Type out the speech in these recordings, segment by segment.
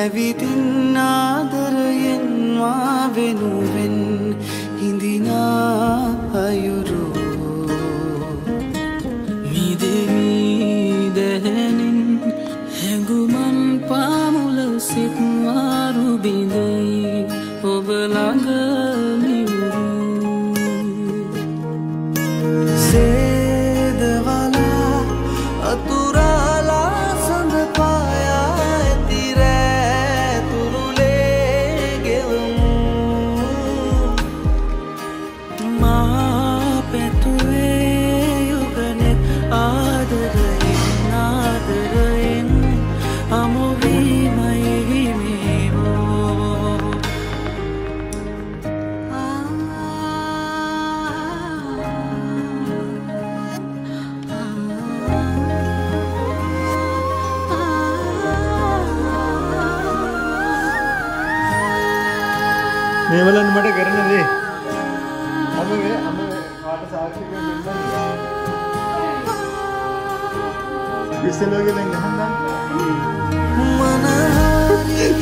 ඇවිතින් ආදරයෙන් මා වෙනුවෙන් හිඳිනා අයුරු. මිදවී දැහැනින් හැඟුමන් පාමුල සිත්මාරු බිඳයි. ඔබ ළඟ Bisa lo gileng dahan dan Mana hari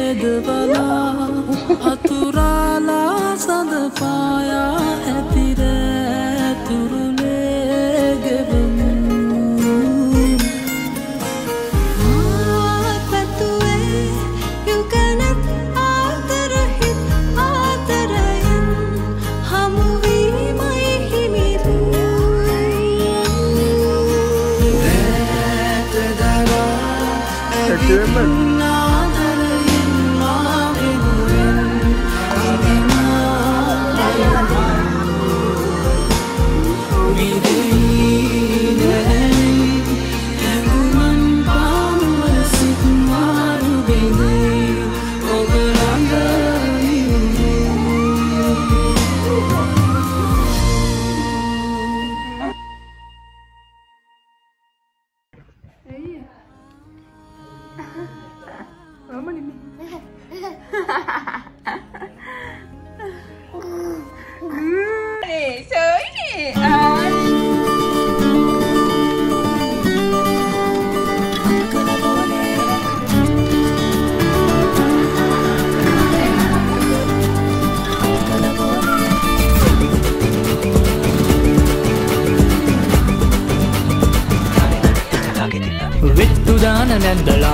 සේදවලා අතුරාලා සඳ පායා ඇතිර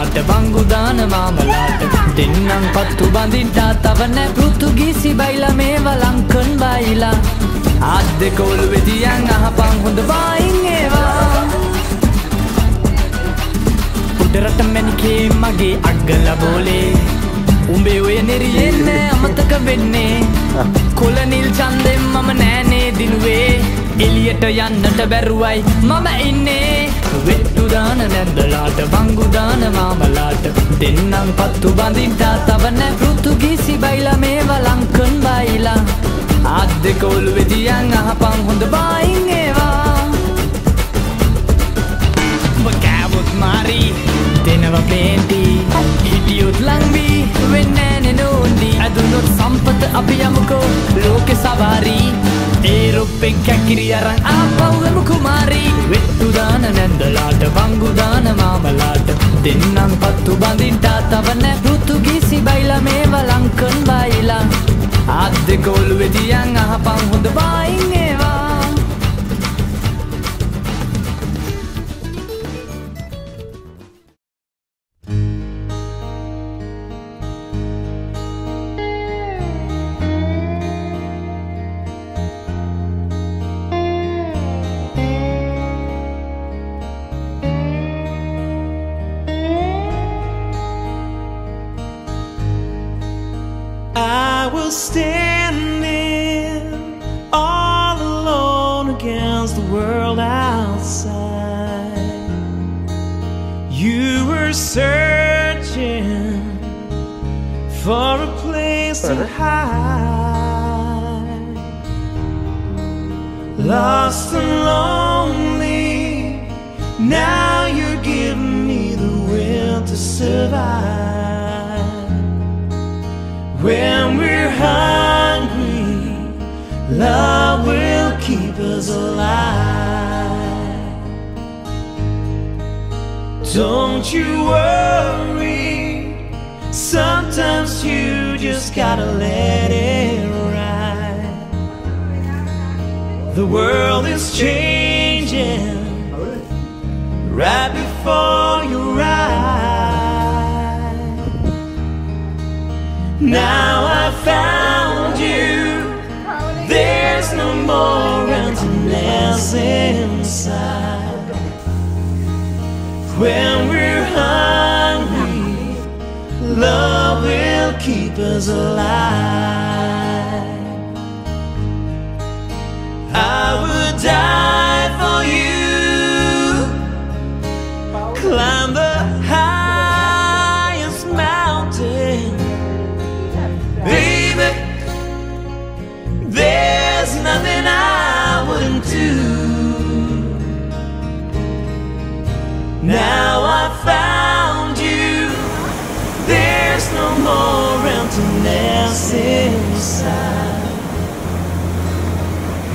නැන්දලාට බංගුදාන මාමලාට දෙන්නම් පත්තු බඳින්ටා තවනෑ පෘතුගීසි බයිලා මේ වලංකන් බයිලා. ආත් දෙකෝලු වෙදියන් අහපං හොඳ බායින් ඒවා. උඩරට මැනිකේ මගේ අග්ගල බෝලේ. උඹේ ඔය නෙරියෙන්න අමතක වෙන්නේ. කොලනිල් චන්දෙන් මම නෑනේ දිනුවේ. එලියට යන්නට බැරුවයි මම ඉන්නේ. වෙට්ටුදාන නැන්දලාට බංගුදාන මාමලාට. දෙන්නම් පත්තු බඳින්ටා තවනෑ පෘතුගීසි බයිලා මේ වලංකන් බයිලා. ආත් දෙකෝලු වෙදියන් අහපං හොඳ බායින් ඒවා. උඹ කෑවොත් මාරි දෙනව පේන්ටි හිටියොත් ලංවී වෙන්නෑනෙ නෝන්ඩි ඇදුනොත් සම්පත අපි යමුකෝ ලෝකෙ සවාරී. ඒරොප්පෙන් කැකිරි අරන් ආපව්වමු කුමාරී වෙට්ටුදාන නැන්දලාට වංගුදාන මාමලාට. දෙන්නම් පත්තු බඳින්ටා තවනෑ පෘතුගීසි බයිලා මේ වලංකන් බයිලා. ආත් දෙකෝලු වෙදියන් අහපං හොඳ බායින් was standing all alone against the world outside. You were searching for a place to hide. Lost and lonely, now you're giving me the will to survive. When hungry, love will keep us alive. Don't you worry, sometimes you just gotta let it ride. The world is changing right before your eyes. Now I found more emptiness inside. When we're hungry, love will keep us alive.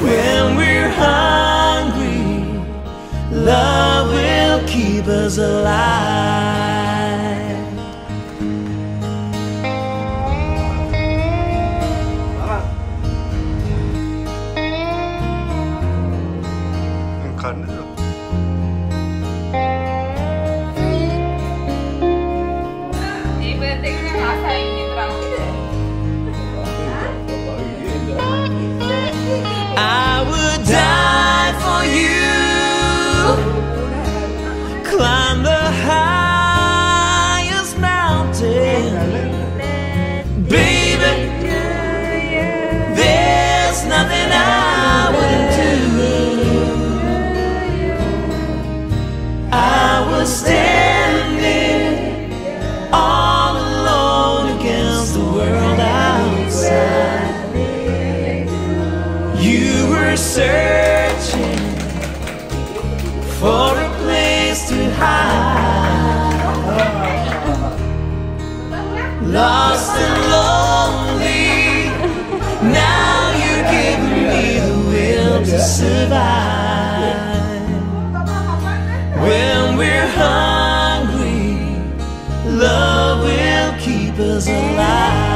When we're hungry, love will keep us alive. Climb the highest Lost and lonely. Now you're giving me the will to survive. When we're hungry, love will keep us alive.